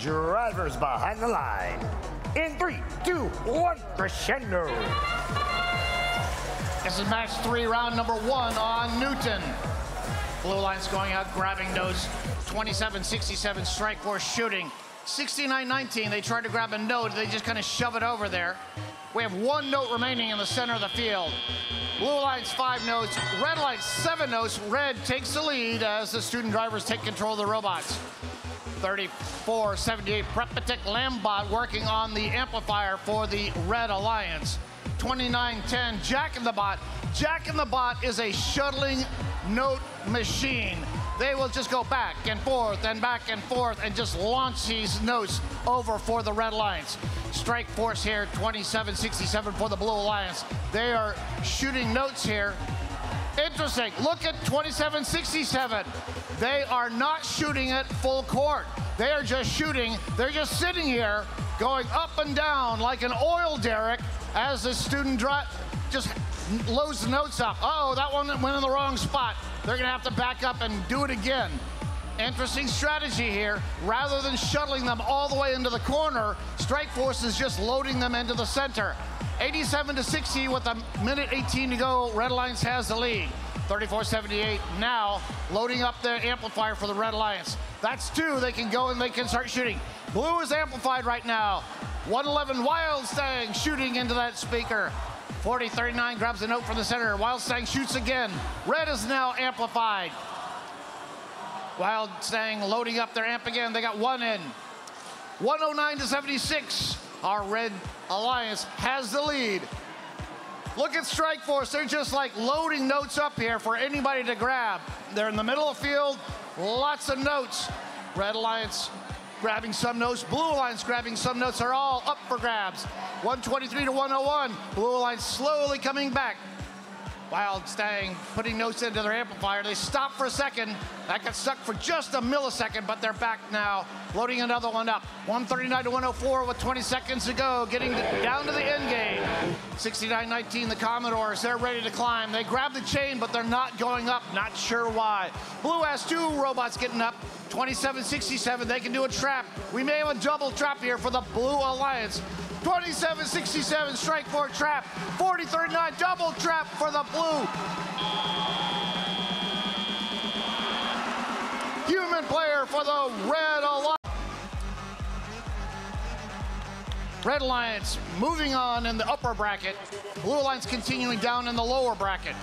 Drivers behind the line. In three, two, one, crescendo. This is match three, round number one on Newton. Blue line's going out, grabbing nose. 27-67 Stryke Force shooting. 69-19, they tried to grab a note. They just kind of shove it over there. We have one note remaining in the center of the field. Blue line's five notes, red line's seven notes. Red takes the lead as the student drivers take control of the robots. 34-78, PrepaTec Lambot working on the amplifier for the Red Alliance. 29-10, Jack in the Bot. Jack in the Bot is a shuttling note machine. They will just go back and forth and back and forth and just launch these notes over for the Red Alliance. Stryke Force here, 27-67 for the Blue Alliance. They are shooting notes here. Interesting. Look at 27-67. They are not shooting at full court. They are just shooting. They're just sitting here going up and down like an oil derrick as the student dri- just loads the notes up. Oh, that one went in the wrong spot. They're going to have to back up and do it again. Interesting strategy here. Rather than shuttling them all the way into the corner, Stryke Force is just loading them into the center. 87 to 60 with a minute 18 to go. Red Alliance has the lead. 34-78 now loading up the amplifier for the Red Alliance. That's two. They can go and they can start shooting. Blue is amplified right now. 111 Wildstang shooting into that speaker. 40-39 grabs a note from the center. Wildstang shoots again. Red is now amplified. Wildstang loading up their amp again. They got one in. 109 to 76. Our Red Alliance has the lead. Look at Stryke Force. They're just like loading notes up here for anybody to grab. They're in the middle of the field. Lots of notes. Red Alliance grabbing some notes. Blue Alliance grabbing some notes. They're all up for grabs. 123 to 101. Blue Alliance slowly coming back. Wildstang putting notes into their amplifier. They stop for a second. That got stuck for just a millisecond, but they're back now. Loading another one up. 139 to 104 with 20 seconds to go. Getting down to the end game. 69-19, the Commodores. They're ready to climb. They grab the chain, but they're not going up. Not sure why. Blue has two robots getting up. 27-67. They can do a trap. We may have a double trap here for the Blue Alliance. 27-67 strike for trap. 40-39 double trap for the blue. Human player for the Red Red Alliance moving on in the upper bracket. Blue Alliance continuing down in the lower bracket.